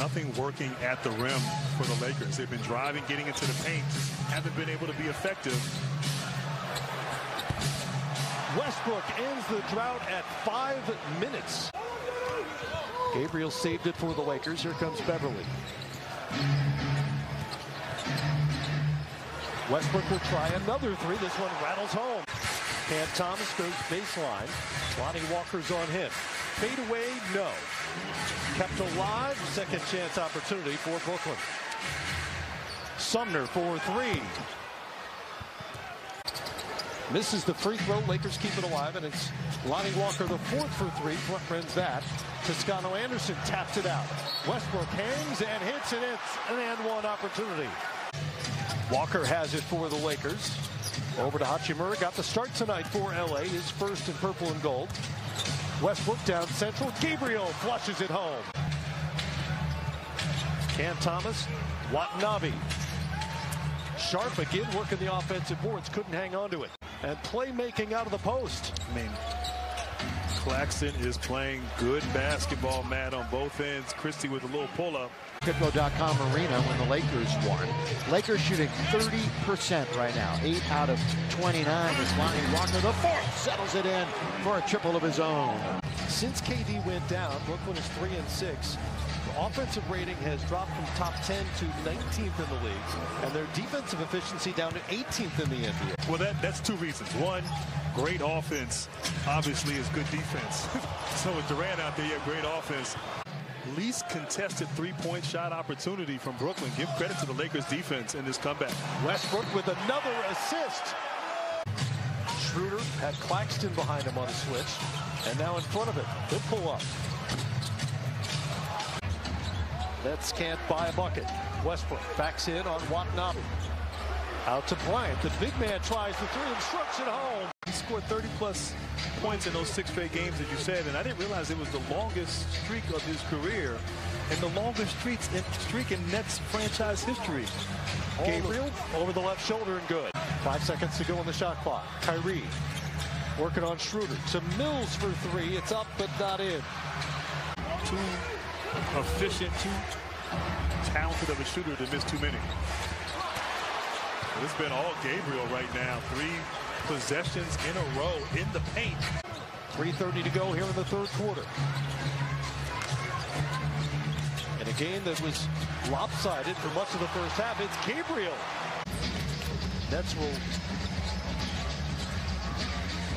nothing working at the rim for the Lakers. They've been driving, getting into the paint, haven't been able to be effective. Westbrook ends the drought at five minutes. Gabriel saved it for the Lakers. Here comes Beverley. Westbrook will try another three. This one rattles home. Cam Thomas goes baseline. Lonnie Walker's on him. Fade away, no. Kept alive, second chance opportunity for Brooklyn. Sumner for three. Misses the free throw. Lakers keep it alive, and it's Lonnie Walker, the fourth for three. Runs that. Toscano Anderson taps it out. Westbrook hangs and hits, and it's an and one opportunity. Walker has it for the Lakers. Over to Hachimura. Got the start tonight for LA. His first in purple and gold. Westbrook down central. Gabriel flushes it home. Cam Thomas. Watanabe. Sharpe again working the offensive boards. Couldn't hang on to it. And playmaking out of the post. I mean, Claxton is playing good basketball, Matt, on both ends. Christie with a little pull-up. Crypto.com arena when the Lakers won. Lakers shooting 30% right now. 8 out of 29 is Lonnie Walker. The fourth settles it in for a triple of his own. Since KD went down, Brooklyn is 3 and 6. The offensive rating has dropped from top 10 to 19th in the league, and their defensive efficiency down to 18th in the NBA. Well, that, that's two reasons. One, great offense obviously is good defense. so with Durant out there, you have great offense. Least contested three-point shot opportunity from Brooklyn. Give credit to the Lakers defense in this comeback. Westbrook with another assist. Schroeder had Claxton behind him on the switch, and now in front of it. He'll pull up. Nets can't buy a bucket. Westbrook backs in on Watanabe. Out to Bryant. The big man tries the three and strikes it home. Scored 30 plus points in those six straight games, as you said, and I didn't realize it was the longest streak of his career and the longest streaks in, streak in Nets franchise history. Gabriel over the left shoulder and good. Five seconds to go on the shot clock. Kyrie working on Schroeder. To Mills for three. It's up but not in. Too efficient, too talented of a shooter to miss too many. It's been all Gabriel right now. Three possessions in a row in the paint. 3.30 to go here in the third quarter. In a game that was lopsided for much of the first half, it's Gabriel. Nets will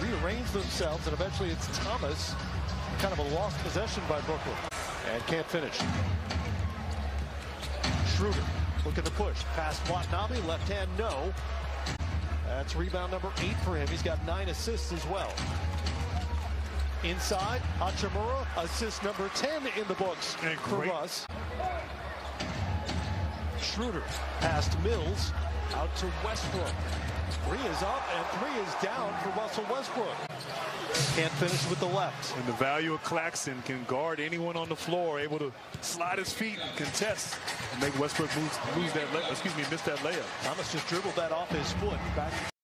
rearrange themselves, and eventually it's Thomas. Kind of a lost possession by Brooklyn. And can't finish. Schroeder looking to push. Past Watanabe, left hand, no. That's rebound number eight for him. He's got nine assists as well. Inside, Hachimura, assist number 10 in the books and for great. Russ. Schroeder past Mills, out to Westbrook. Three is up and three is down for Russell Westbrook. Can't finish with the left. And the value of Claxton can guard anyone on the floor, able to slide his feet and contest and make Westbrook lose, lose that, excuse me, miss that layup. Thomas just dribbled that off his foot. Back